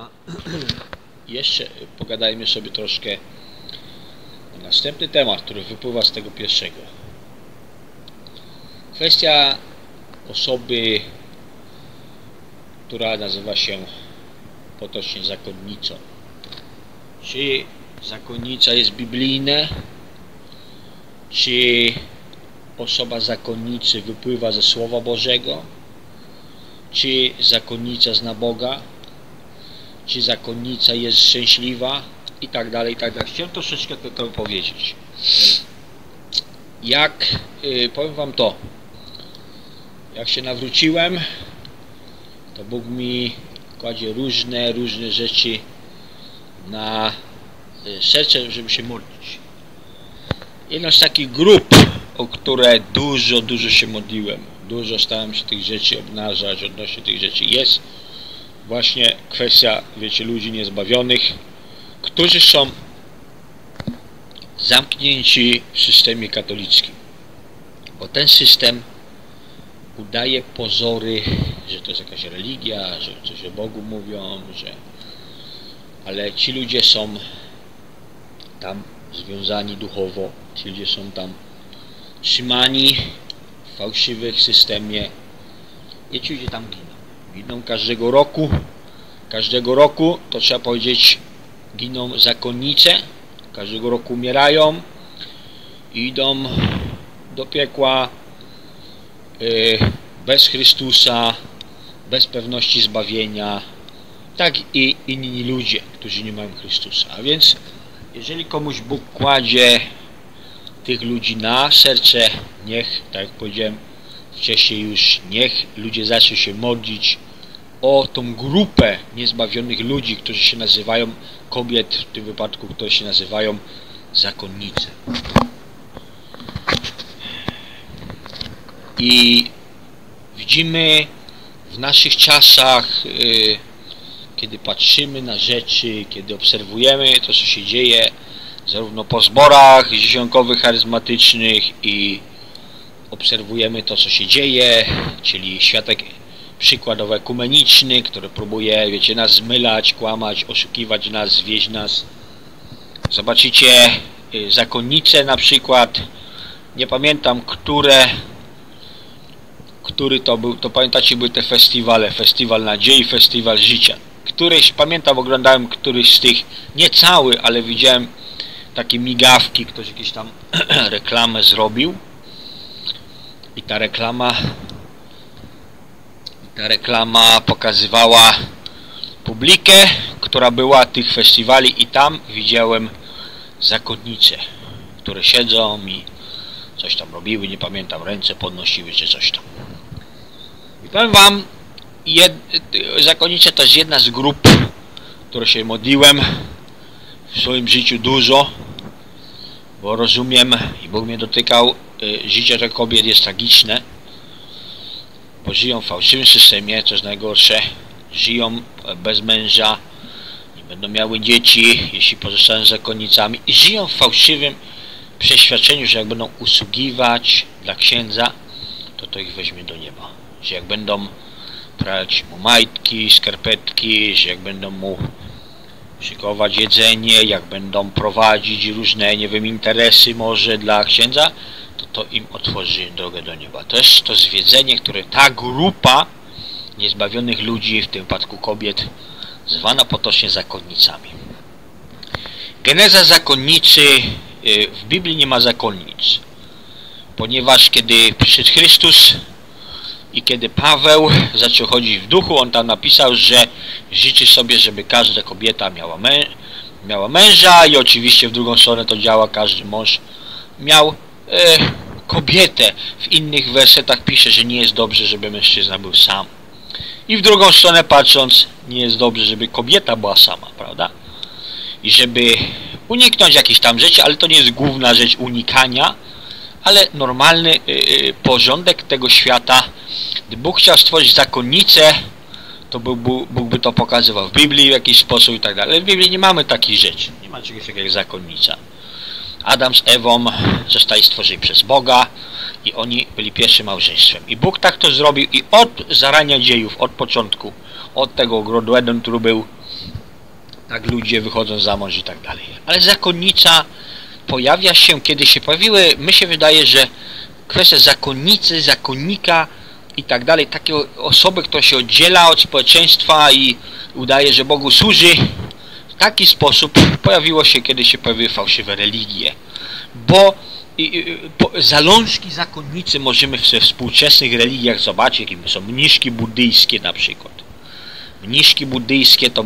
A jeszcze pogadajmy sobie troszkę na następny temat, który wypływa z tego pierwszego. Kwestia osoby, która nazywa się potocznie zakonnicą. Czy zakonnica jest biblijne? Czy osoba zakonnicy wypływa ze Słowa Bożego? Czy zakonnica zna Boga? Czy zakonnica jest szczęśliwa? I tak dalej, i tak dalej. Chciałem troszeczkę to powiedzieć. Jak, yy, powiem Wam to, jak się nawróciłem, to Bóg mi kładzie różne, różne rzeczy na y, serce, żeby się modlić. Jedna z takich grup, o które dużo, dużo się modliłem, dużo starałem się tych rzeczy obnażać odnośnie tych rzeczy, jest właśnie kwestia, wiecie, ludzi niezbawionych, którzy są zamknięci w systemie katolickim. Bo ten system udaje pozory, że to jest jakaś religia, że coś o Bogu mówią, że ale ci ludzie są tam związani duchowo, ci ludzie są tam trzymani w fałszywych systemie i ci ludzie tam giną. Giną każdego roku, każdego roku, to trzeba powiedzieć, giną zakonnice, każdego roku umierają. Idą do piekła y, bez Chrystusa, bez pewności zbawienia, tak i inni ludzie, którzy nie mają Chrystusa. A więc jeżeli komuś Bóg kładzie tych ludzi na serce, niech, tak jak powiedziałem wcześniej już, niech ludzie zaczną się modlić o tą grupę niezbawionych ludzi, którzy się nazywają kobiet, w tym wypadku, które się nazywają zakonnice. I widzimy w naszych czasach, yy, kiedy patrzymy na rzeczy, kiedy obserwujemy to, co się dzieje, zarówno po zborach dziesiątkowych, charyzmatycznych i obserwujemy to, co się dzieje, czyli światek przykładowo ekumeniczny, który próbuje, wiecie, nas zmylać, kłamać, oszukiwać nas, zwieść nas. Zobaczycie y, zakonnice na przykład, nie pamiętam, które który to był, to pamiętacie były te festiwale, Festiwal Nadziei, Festiwal Życia. Któryś, pamiętam, oglądałem któryś z tych, nie cały, ale widziałem takie migawki, ktoś jakieś tam reklamę zrobił i ta reklama ta reklama pokazywała publikę, która była tych festiwali i tam widziałem zakonnice, które siedzą i coś tam robiły, nie pamiętam, ręce podnosiły czy coś tam. I powiem wam, jed, zakonnice to jest jedna z grup, które się modliłem w swoim życiu dużo, bo rozumiem i Bóg mnie dotykał, życie tych kobiet jest tragiczne, bo żyją w fałszywym systemie, co jest najgorsze, żyją bez męża, nie będą miały dzieci, jeśli pozostaną zakonnicami, i żyją w fałszywym przeświadczeniu, że jak będą usługiwać dla księdza, to to ich weźmie do nieba. Że jak będą prać mu majtki, skarpetki, że jak będą mu szykować jedzenie, jak będą prowadzić różne, nie wiem, interesy może dla księdza, to to im otworzy drogę do nieba. To jest to zwiedzenie, które ta grupa niezbawionych ludzi, w tym wypadku kobiet, zwana potocznie zakonnicami. Geneza zakonnicy y, w Biblii nie ma zakonnic, ponieważ kiedy przyszedł Chrystus i kiedy Paweł zaczął chodzić w duchu, on tam napisał, że życzy sobie, żeby każda kobieta miała, mę miała męża i oczywiście w drugą stronę to działa, każdy mąż miał e, kobietę. W innych wersetach pisze, że nie jest dobrze, żeby mężczyzna był sam. I w drugą stronę patrząc, nie jest dobrze, żeby kobieta była sama, prawda? I żeby uniknąć jakichś tam rzeczy, ale to nie jest główna rzecz unikania, ale normalny y, y, porządek tego świata. Gdy Bóg chciał stworzyć zakonnicę, to Bóg, Bóg by to pokazywał w Biblii w jakiś sposób i tak dalej. Ale w Biblii nie mamy takich rzeczy. Nie ma czegoś takiego jak zakonnica. Adam z Ewą zostali stworzeni przez Boga i oni byli pierwszym małżeństwem. I Bóg tak to zrobił i od zarania dziejów, od początku, od tego ogrodu Eden, który był, tak ludzie wychodzą za mąż i tak dalej. Ale zakonnica pojawia się, kiedy się pojawiły, my się wydaje, że kwestia zakonnicy, zakonnika i tak dalej, takie osoby, która się oddziela od społeczeństwa i udaje, że Bogu służy, taki sposób pojawiło się, kiedy się pojawiły fałszywe religie. Bo po, zalążki zakonnicy możemy we współczesnych religiach zobaczyć, jakie są mniszki buddyjskie na przykład. Mniszki buddyjskie to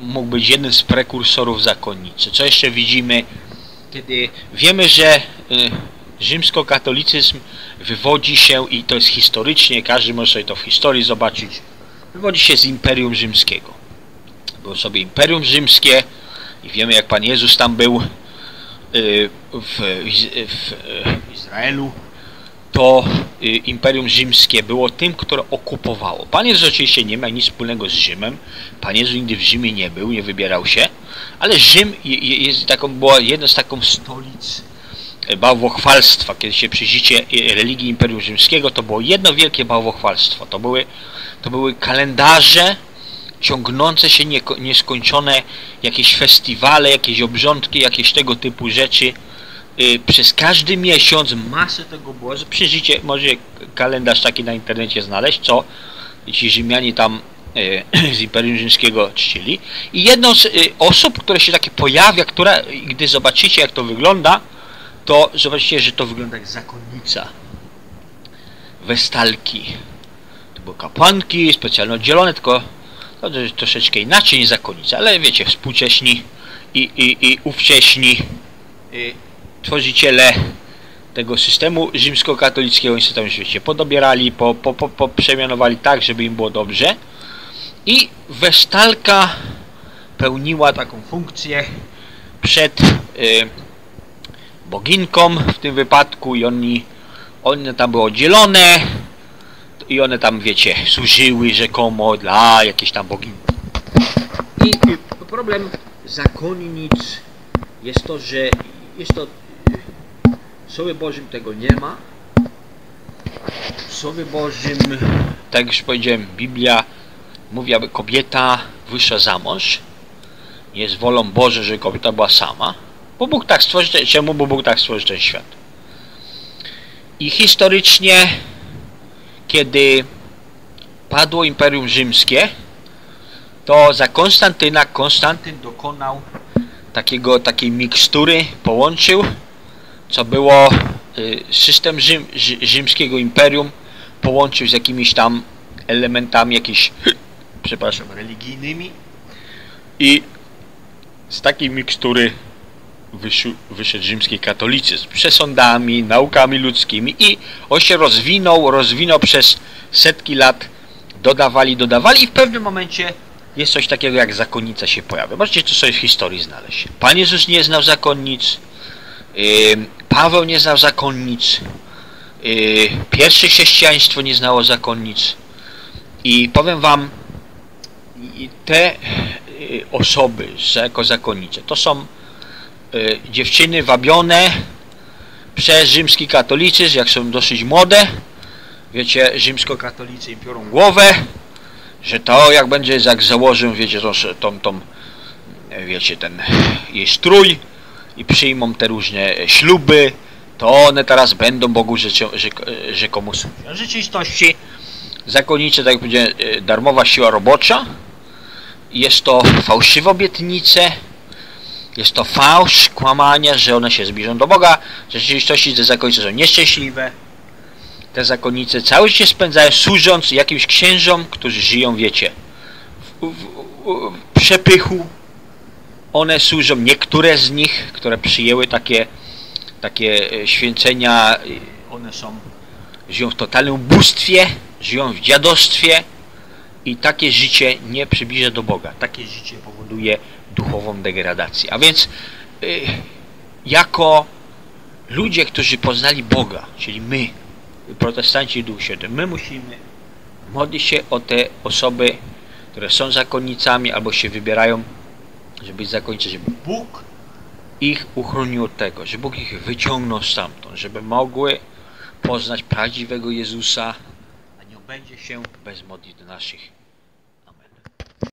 mógł być jeden z prekursorów zakonnicy. Co jeszcze widzimy, kiedy wiemy, że y, rzymskokatolicyzm wywodzi się, i to jest historycznie, każdy może sobie to w historii zobaczyć, wywodzi się z Imperium Rzymskiego. Było sobie Imperium Rzymskie i wiemy jak Pan Jezus tam był y, w, w Izraelu, to y, Imperium Rzymskie było tym, które okupowało. Pan Jezus oczywiście nie ma nic wspólnego z Rzymem. Pan Jezus nigdy w Rzymie nie był, nie wybierał się, ale Rzym jest taką, była jedną z taką stolic bałwochwalstwa. Kiedy się przyjrzycie religii Imperium Rzymskiego, to było jedno wielkie bałwochwalstwo. To były, to były kalendarze ciągnące się nieskończone jakieś festiwale, jakieś obrządki, jakieś tego typu rzeczy. Y, przez każdy miesiąc masę tego było. Przyjrzyjcie, może kalendarz taki na internecie znaleźć, co ci Rzymianie tam y, z Imperium Rzymskiego czcili. I jedną z y, osób, które się takie pojawia, która, gdy zobaczycie jak to wygląda, to zobaczcie, że to wygląda jak zakonnica. Westalki. To były kapłanki, specjalnie oddzielone, tylko to troszeczkę inaczej niż zakonnica, ale wiecie, współcześni i, i, i ówcześni y, tworzyciele tego systemu rzymskokatolickiego, oni sobie tam świecie podobierali, po, po, po, po przemianowali tak, żeby im było dobrze. I Westalka pełniła taką funkcję przed y, boginką w tym wypadku i oni, one tam były oddzielone i one tam, wiecie, służyły rzekomo dla jakiejś tam bogini. I problem zakonnic jest to, że jest to w Słowie Bożym tego nie ma. W Słowie Bożym, tak już powiedziałem, Biblia mówi, aby kobieta wyszła za mąż. Jest wolą Boże, że kobieta była sama. Bo Bóg tak stworzył, czemu? Bóg tak stworzył ten świat. I historycznie, kiedy padło Imperium Rzymskie, to za Konstantyna Konstantyn dokonał takiego, takiej mikstury, połączył, co było y, system Rzym, rzymskiego imperium, połączył z jakimiś tam elementami jakiś, przepraszam, religijnymi i z takiej mikstury wyszedł, rzymski katolicyzm przesądami, naukami ludzkimi i on się rozwinął, rozwinął przez setki lat, dodawali, dodawali i w pewnym momencie jest coś takiego jak zakonnica się pojawia. Możecie to sobie w historii znaleźć. Pan Jezus nie znał zakonnic, Paweł nie znał zakonnic, pierwsze chrześcijaństwo nie znało zakonnic i powiem wam, te y, osoby jako zakonnice to są Y, dziewczyny wabione przez rzymski katolicyzm, jak są dosyć młode, wiecie, rzymskokatolicy im piorą głowę, że to jak będzie, jak założę, wiecie, tą, tą, tą wiecie, ten jej strój i przyjmą te różne śluby, to one teraz będą Bogu rzekomo służyć. W rzeczywistości zakonnice, tak jak powiedziałem, y, darmowa siła robocza, jest to fałszywe obietnice, jest to fałsz, kłamanie, że one się zbliżą do Boga. W rzeczywistości te zakonnice są nieszczęśliwe. Te zakonnice całe życie spędzają służąc jakimś księżom, którzy żyją, wiecie, w, w, w przepychu. One służą, niektóre z nich, które przyjęły takie, takie e, święcenia, one są, żyją w totalnym ubóstwie, żyją w dziadostwie i takie życie nie przybliża do Boga. Takie życie powoduje duchową degradację. A więc y, jako ludzie, którzy poznali Boga, czyli my, protestanci Duch Święty, my musimy modlić się o te osoby, które są zakonnicami albo się wybierają, żeby być zakonnicy, żeby Bóg ich uchronił od tego, żeby Bóg ich wyciągnął stamtąd, żeby mogły poznać prawdziwego Jezusa, a nie obędzie się bez modlitw naszych